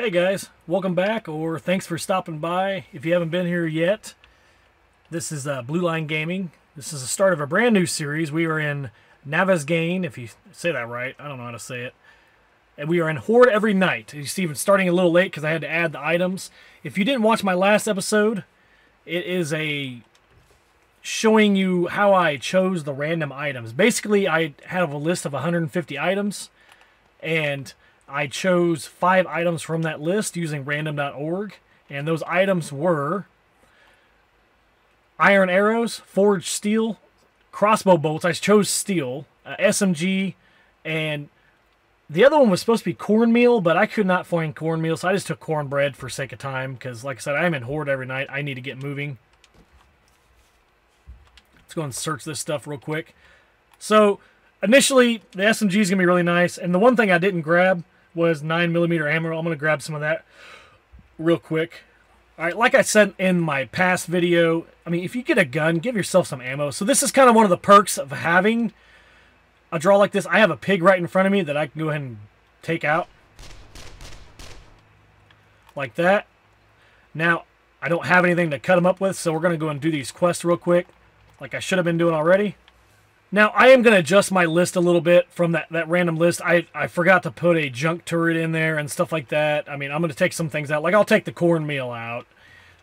Hey guys, welcome back, or thanks for stopping by. If you haven't been here yet, this is uh, Blue Line Gaming. This is the start of a brand new series. We are in Navezgane, if you say that right. I don't know how to say it. And we are in Horde every night. You see, even starting a little late because I had to add the items. If you didn't watch my last episode, it is a showing you how I chose the random items. Basically, I have a list of 150 items, and I chose five items from that list using random.org, and those items were iron arrows, forged steel, crossbow bolts. I chose steel, uh, SMG, and the other one was supposed to be cornmeal, but I could not find cornmeal, so I just took cornbread for sake of time, because like I said, I'm in Horde every night. I need to get moving. Let's go and search this stuff real quick. So, initially, the SMG is going to be really nice, and the one thing I didn't grab was 9 millimeter ammo. I'm going to grab some of that real quick. All right, like I said in my past video, I mean, if you get a gun, give yourself some ammo. So this is kind of one of the perks of having a draw like this. I have a pig right in front of me that I can go ahead and take out. Like that. Now, I don't have anything to cut them up with, so we're going to go and do these quests real quick, like I should have been doing already. Now, I am going to adjust my list a little bit from that, that random list. I, I forgot to put a junk turret in there and stuff like that. I mean, I'm going to take some things out. Like, I'll take the cornmeal out.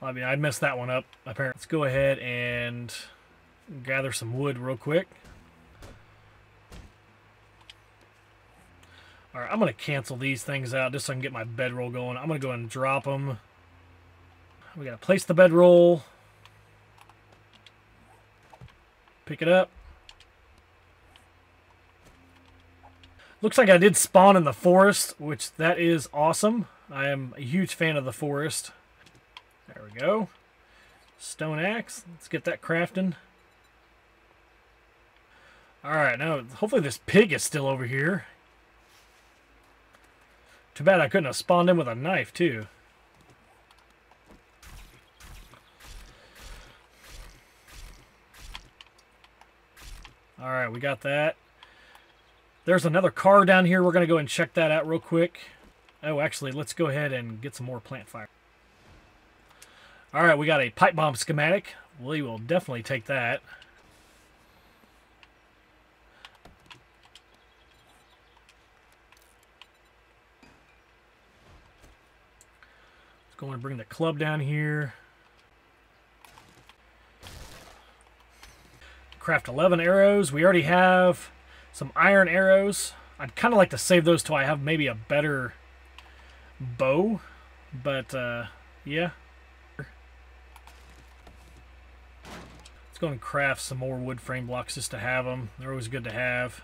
I mean, I messed that one up, apparently. Let's go ahead and gather some wood real quick. Alright, I'm going to cancel these things out just so I can get my bedroll going. I'm going to go and drop them. We got to place the bedroll. Pick it up. Looks like I did spawn in the forest, which that is awesome. I am a huge fan of the forest. There we go. Stone axe. Let's get that crafting. Alright, now hopefully this pig is still over here. Too bad I couldn't have spawned in with a knife, too. Alright, we got that. There's another car down here. We're going to go and check that out real quick. Oh, actually, let's go ahead and get some more plant fiber. Alright, we got a pipe bomb schematic. We will definitely take that. Let's go and bring the club down here. Craft 11 arrows. We already have some iron arrows. I'd kind of like to save those till I have maybe a better bow. But, uh, yeah. Let's go and craft some more wood frame blocks just to have them. They're always good to have.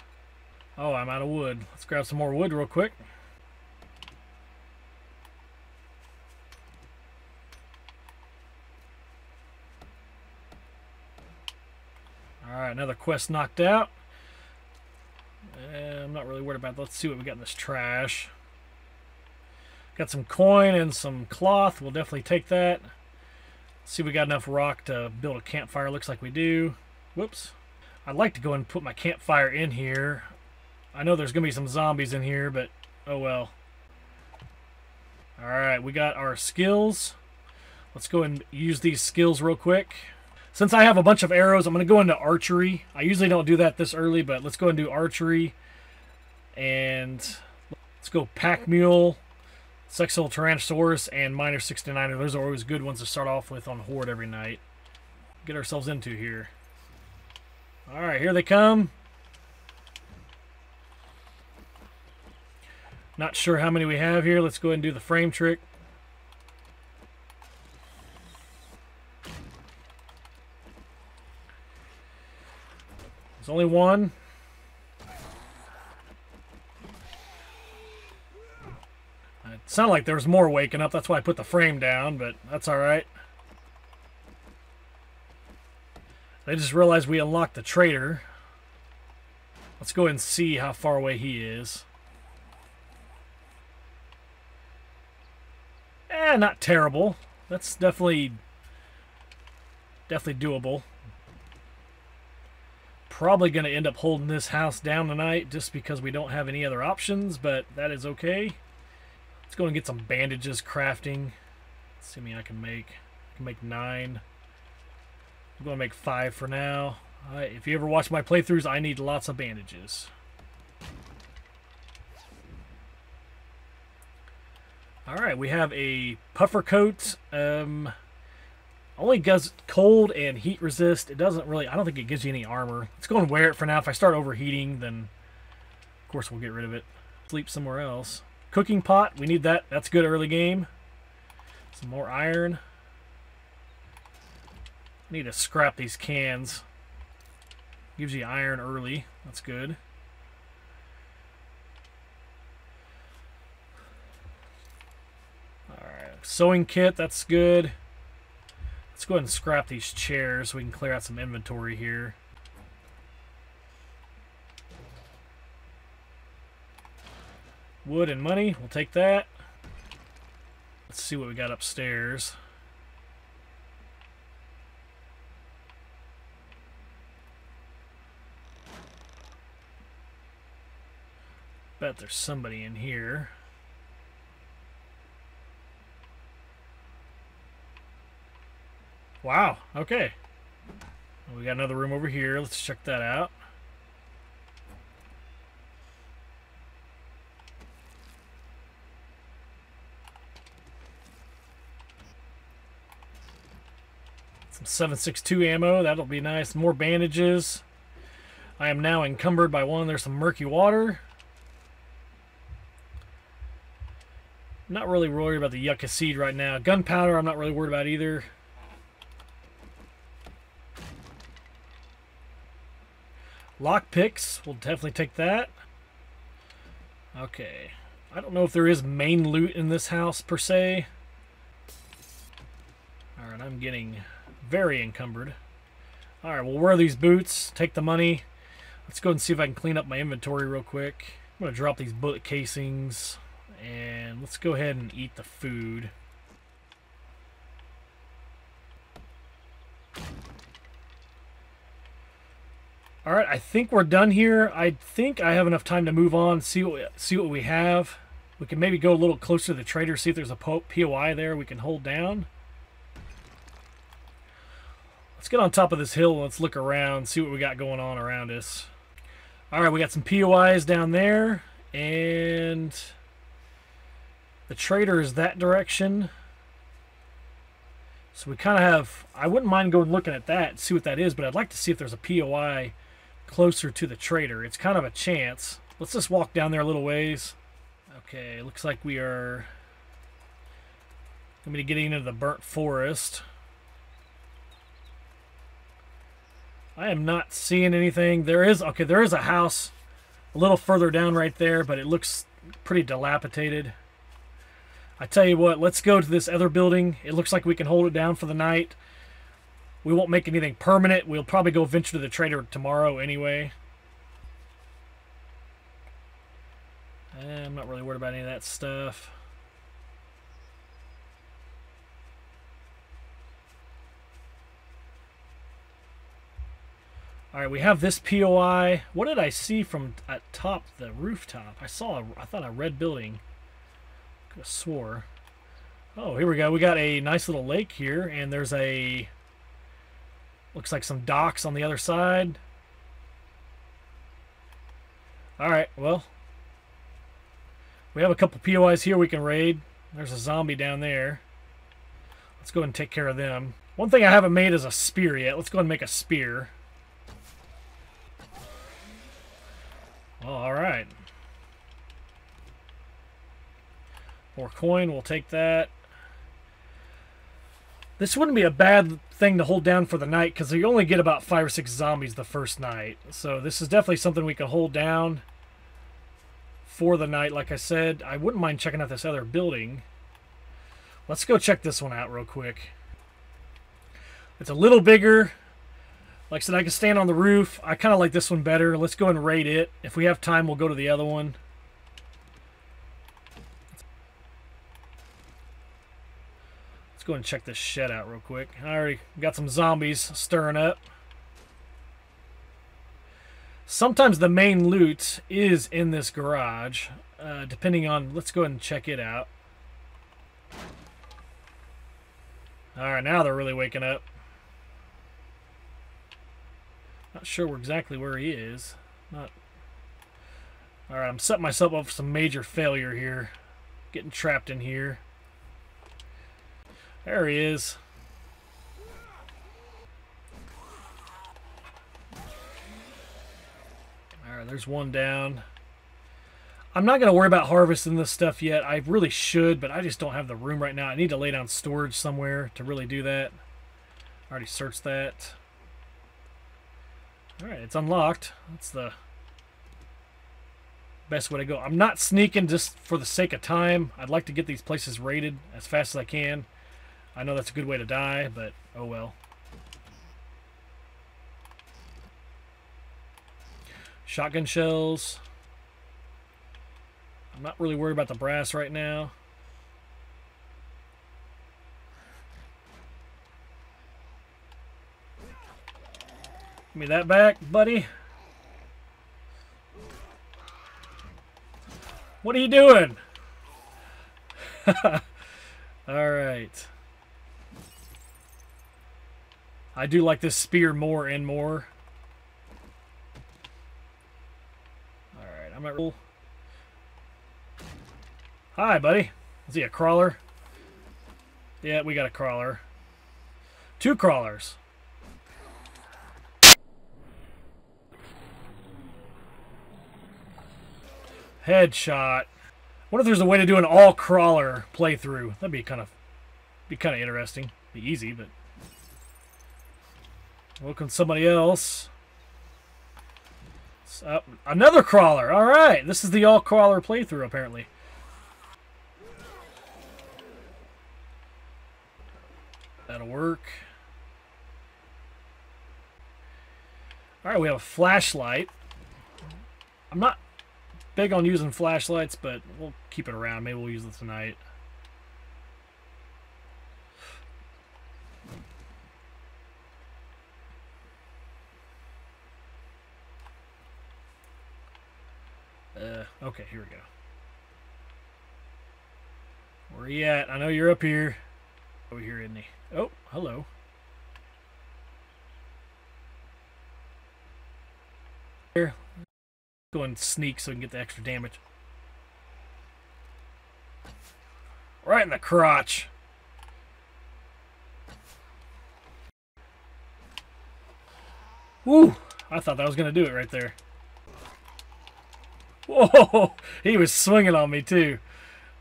Oh, I'm out of wood. Let's grab some more wood real quick. Alright, another quest knocked out. Really worried about. Let's see what we got in this trash. Got some coin and some cloth. We'll definitely take that. Let's see if we got enough rock to build a campfire. Looks like we do. Whoops. I'd like to go and put my campfire in here. I know there's going to be some zombies in here, but oh well. Alright, we got our skills. Let's go and use these skills real quick. Since I have a bunch of arrows, I'm going to go into archery. I usually don't do that this early, but let's go and do archery. And let's go pack mule, sexual tyrannosaurus, and Miner 69er. Those are always good ones to start off with on horde every night. Get ourselves into here. All right, here they come. Not sure how many we have here. Let's go ahead and do the frame trick. There's only one. It sounded like there was more waking up. That's why I put the frame down, but that's alright. I just realized we unlocked the trader. Let's go and see how far away he is. Eh, not terrible. That's definitely definitely doable probably going to end up holding this house down tonight just because we don't have any other options, but that is okay. Let's go and get some bandages crafting. Let's see me I can make. I can make nine. I'm going to make five for now. if you ever watch my playthroughs, I need lots of bandages. Alright, we have a puffer coat. Um, only does cold and heat resist. It doesn't really, I don't think it gives you any armor. Let's go and wear it for now. If I start overheating, then of course we'll get rid of it. Sleep somewhere else. Cooking pot, we need that. That's good early game. Some more iron. Need to scrap these cans. Gives you iron early. That's good. Alright, sewing kit, that's good. Let's go ahead and scrap these chairs so we can clear out some inventory here. Wood and money, we'll take that. Let's see what we got upstairs. Bet there's somebody in here. Wow, okay. We got another room over here. Let's check that out. 7.62 ammo. That'll be nice. More bandages. I am now encumbered by one. There's some murky water. not really worried about the yucca seed right now. Gunpowder, I'm not really worried about either. Lock picks, we'll definitely take that. Okay. I don't know if there is main loot in this house per se. Alright, I'm getting very encumbered. Alright, we'll wear these boots, take the money. Let's go and see if I can clean up my inventory real quick. I'm going to drop these bullet casings. And let's go ahead and eat the food. All right, I think we're done here. I think I have enough time to move on, see what see what we have. We can maybe go a little closer to the trader, see if there's a POI there we can hold down. Let's get on top of this hill and let's look around, see what we got going on around us. All right, we got some POIs down there, and the trader is that direction. So we kind of have, I wouldn't mind going looking at that, see what that is, but I'd like to see if there's a POI closer to the trader. It's kind of a chance. Let's just walk down there a little ways. Okay, looks like we are going to be getting into the burnt forest. I am not seeing anything. There is, okay, there is a house a little further down right there, but it looks pretty dilapidated. I tell you what, let's go to this other building. It looks like we can hold it down for the night. We won't make anything permanent. We'll probably go venture to the trader tomorrow anyway. Eh, I'm not really worried about any of that stuff. All right, we have this POI. What did I see from at top the rooftop? I saw, a, I thought a red building. Could have swore. Oh, here we go. We got a nice little lake here, and there's a Looks like some docks on the other side. Alright, well. We have a couple POIs here we can raid. There's a zombie down there. Let's go and take care of them. One thing I haven't made is a spear yet. Let's go and make a spear. Well, alright. More coin, we'll take that. This wouldn't be a bad thing to hold down for the night because you only get about five or six zombies the first night. So this is definitely something we can hold down for the night. Like I said, I wouldn't mind checking out this other building. Let's go check this one out real quick. It's a little bigger. Like I said, I can stand on the roof. I kind of like this one better. Let's go and rate it. If we have time, we'll go to the other one. Let's go and check this shed out real quick. I already got some zombies stirring up. Sometimes the main loot is in this garage, uh, depending on... Let's go ahead and check it out. Alright, now they're really waking up. Not sure exactly where he is. Not. Alright, I'm setting myself up for some major failure here. Getting trapped in here. There he is. Alright, there's one down. I'm not going to worry about harvesting this stuff yet. I really should, but I just don't have the room right now. I need to lay down storage somewhere to really do that. I already searched that. Alright, it's unlocked. That's the best way to go. I'm not sneaking just for the sake of time. I'd like to get these places raided as fast as I can. I know that's a good way to die, but oh well. Shotgun shells. I'm not really worried about the brass right now. Give me that back, buddy. What are you doing? All right. I do like this spear more and more. All right, I'm at roll. Hi, buddy. Is he a crawler? Yeah, we got a crawler. Two crawlers. Headshot. What if there's a way to do an all crawler playthrough? That'd be kind of be kind of interesting. Be easy, but welcome somebody else. Uh, another crawler. All right, this is the all crawler playthrough apparently. That'll work. All right, we have a flashlight. I'm not big on using flashlights, but we'll keep it around. Maybe we'll use it tonight. Uh, okay, here we go. Where are you at? I know you're up here. Over here, isn't he? Oh, hello. Here. Go and sneak so we can get the extra damage. Right in the crotch. Woo! I thought that was going to do it right there. Whoa! He was swinging on me, too.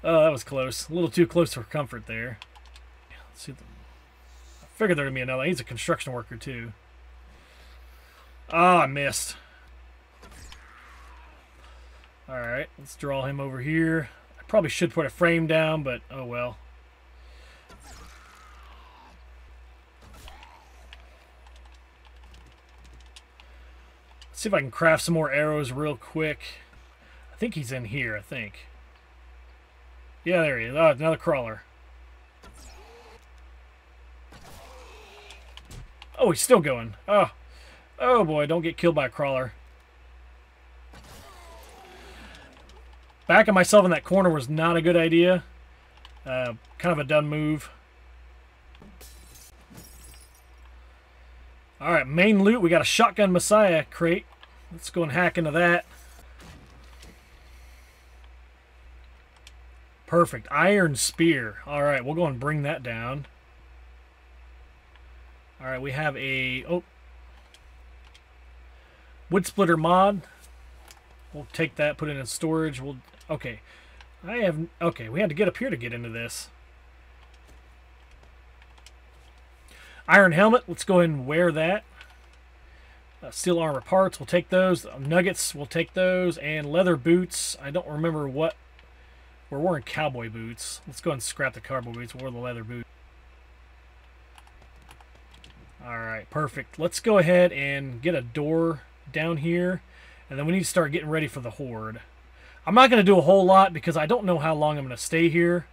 Oh, that was close. A little too close for comfort there. Let's see. I figured there'd be another. He's a construction worker, too. Oh, I missed. Alright, let's draw him over here. I probably should put a frame down, but oh well. Let's see if I can craft some more arrows real quick. I think he's in here, I think. Yeah, there he is. Oh, another crawler. Oh, he's still going. Oh. Oh boy, don't get killed by a crawler. Backing myself in that corner was not a good idea. Uh, kind of a done move. Alright, main loot. We got a Shotgun Messiah crate. Let's go and hack into that. Perfect. Iron Spear. Alright, we'll go and bring that down. Alright, we have a... Oh. Wood Splitter mod. We'll take that, put it in storage. We'll Okay. I have... Okay, we had to get up here to get into this. Iron helmet. Let's go ahead and wear that. Uh, steel armor parts. We'll take those. Uh, nuggets. We'll take those. And leather boots. I don't remember what... We're wearing cowboy boots. Let's go and scrap the cowboy boots. We'll wear the leather boots. Alright, perfect. Let's go ahead and get a door down here. And then we need to start getting ready for the horde. I'm not going to do a whole lot because I don't know how long I'm going to stay here.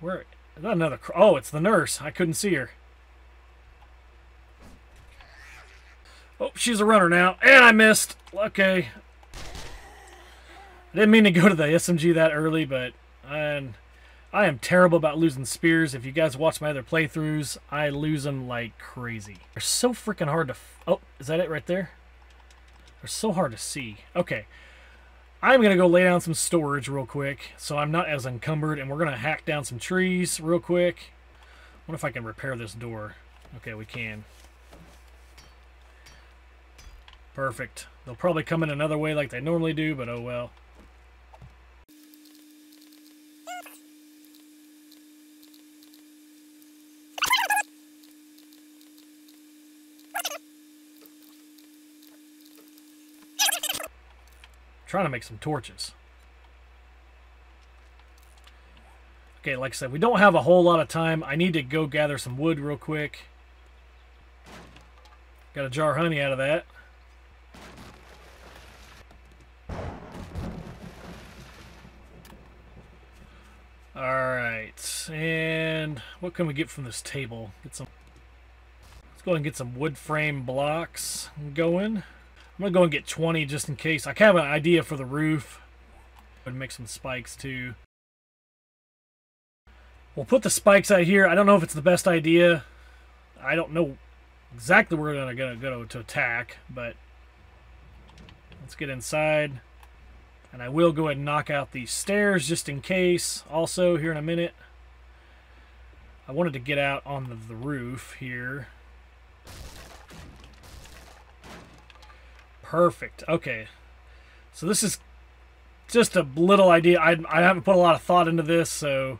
Where? Another... Oh, it's the nurse. I couldn't see her. Oh, she's a runner now. And I missed. Okay. I didn't mean to go to the SMG that early, but... And I am terrible about losing spears. If you guys watch my other playthroughs, I lose them like crazy. They're so freaking hard to... oh, is that it right there? They're so hard to see. Okay. I'm going to go lay down some storage real quick so I'm not as encumbered. And we're going to hack down some trees real quick. What if I can repair this door? Okay, we can. Perfect. They'll probably come in another way like they normally do, but oh well. Trying to make some torches. Okay, like I said, we don't have a whole lot of time. I need to go gather some wood real quick. Got a jar of honey out of that. Alright, and what can we get from this table? Get some. Let's go and get some wood frame blocks going. I'm going to go and get 20 just in case. I kind of have an idea for the roof. Would make some spikes too. We'll put the spikes out here. I don't know if it's the best idea. I don't know exactly where we're going to go to attack, but let's get inside. And I will go ahead and knock out these stairs just in case. Also, here in a minute, I wanted to get out on the, the roof here. Perfect. Okay. So this is just a little idea. I, I haven't put a lot of thought into this, so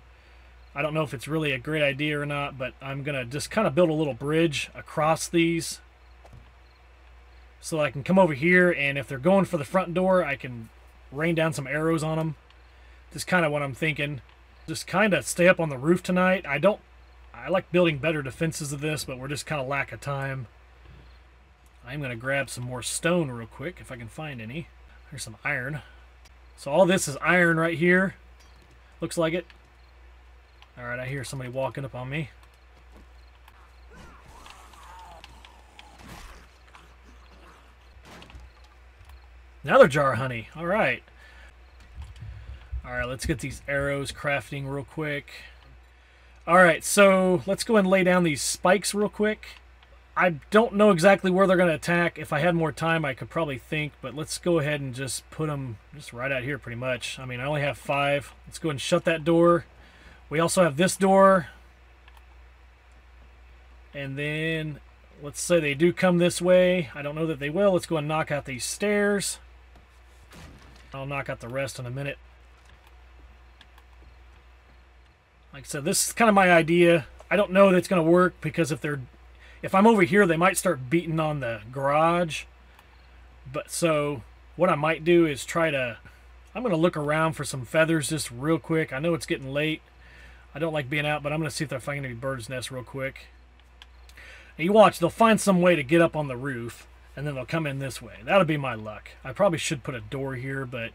I don't know if it's really a great idea or not, but I'm going to just kind of build a little bridge across these so I can come over here, and if they're going for the front door, I can rain down some arrows on them. Just kind of what I'm thinking. Just kind of stay up on the roof tonight. I don't... I like building better defenses of this, but we're just kind of lack of time. I'm going to grab some more stone real quick if I can find any. There's some iron. So all this is iron right here. Looks like it. Alright, I hear somebody walking up on me. Another jar of honey. Alright. Alright, let's get these arrows crafting real quick. Alright, so let's go and lay down these spikes real quick. I don't know exactly where they're going to attack. If I had more time, I could probably think, but let's go ahead and just put them just right out here pretty much. I mean, I only have five. Let's go ahead and shut that door. We also have this door. And then, let's say they do come this way. I don't know that they will. Let's go and knock out these stairs. I'll knock out the rest in a minute. Like I said, this is kind of my idea. I don't know that it's going to work because if they're if I'm over here, they might start beating on the garage. But so what I might do is try to... I'm going to look around for some feathers just real quick. I know it's getting late. I don't like being out, but I'm going to see if they're finding any bird's nest real quick. And you watch, they'll find some way to get up on the roof, and then they'll come in this way. That'll be my luck. I probably should put a door here, but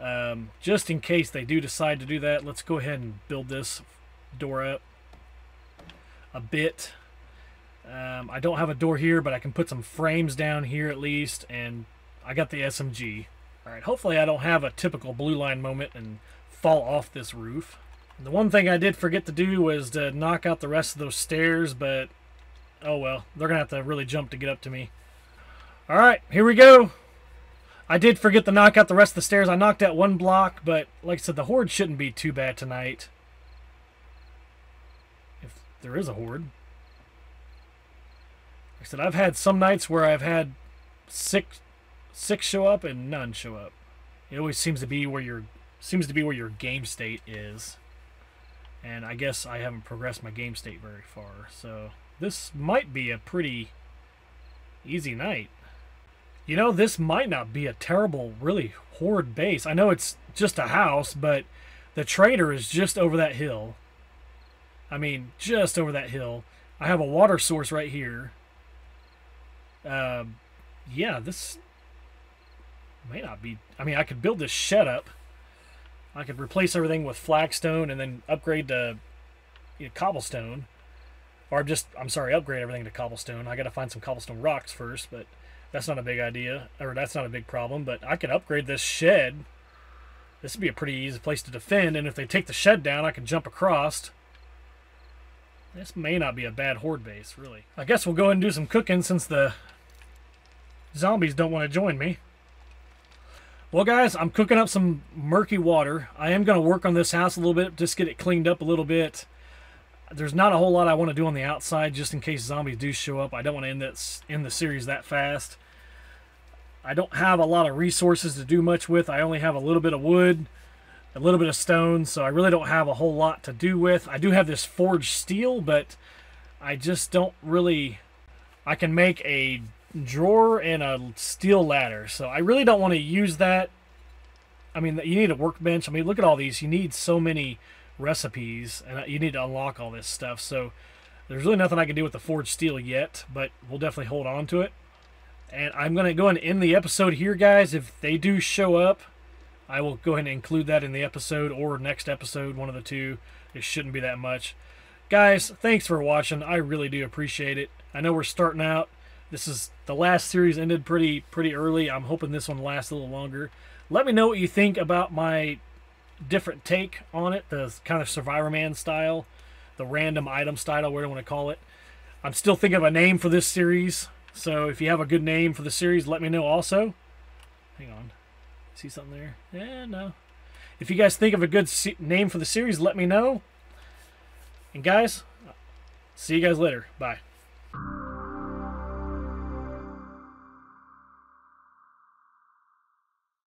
um, just in case they do decide to do that, let's go ahead and build this door up a bit. Um, I don't have a door here, but I can put some frames down here at least, and I got the SMG. Alright, hopefully I don't have a typical blue line moment and fall off this roof. And the one thing I did forget to do was to knock out the rest of those stairs, but oh well. They're going to have to really jump to get up to me. Alright, here we go. I did forget to knock out the rest of the stairs. I knocked out one block, but like I said, the horde shouldn't be too bad tonight. If there is a horde. I said I've had some nights where I've had six six show up and none show up. It always seems to be where your seems to be where your game state is. And I guess I haven't progressed my game state very far. So this might be a pretty easy night. You know, this might not be a terrible, really horde base. I know it's just a house, but the trader is just over that hill. I mean, just over that hill. I have a water source right here. Uh, yeah, this may not be. I mean, I could build this shed up. I could replace everything with flagstone and then upgrade to you know, cobblestone. Or just, I'm sorry, upgrade everything to cobblestone. I got to find some cobblestone rocks first, but that's not a big idea. Or that's not a big problem. But I could upgrade this shed This would be a pretty easy place to defend, and if they take the shed down, I can jump across. This may not be a bad horde base, really. I guess we'll go and do some cooking since the zombies don't want to join me. Well, guys, I'm cooking up some murky water. I am going to work on this house a little bit, just get it cleaned up a little bit. There's not a whole lot I want to do on the outside, just in case zombies do show up. I don't want to end, this, end the series that fast. I don't have a lot of resources to do much with. I only have a little bit of wood, a little bit of stone, so I really don't have a whole lot to do with. I do have this forged steel, but I just don't really... I can make a drawer and a steel ladder. So I really don't want to use that. I mean, you need a workbench. I mean, look at all these. You need so many recipes, and you need to unlock all this stuff. So there's really nothing I can do with the forged steel yet, but we'll definitely hold on to it. And I'm going to go and end the episode here, guys. If they do show up, I will go ahead and include that in the episode or next episode, one of the two. It shouldn't be that much. Guys, thanks for watching. I really do appreciate it. I know we're starting out this is the last series ended pretty pretty early. I'm hoping this one lasts a little longer. Let me know what you think about my different take on it, the kind of Survivor Man style, the random item style, whatever you want to call it. I'm still thinking of a name for this series, so if you have a good name for the series, let me know also. Hang on. See something there? Yeah, no. If you guys think of a good name for the series, let me know. And guys, see you guys later. Bye.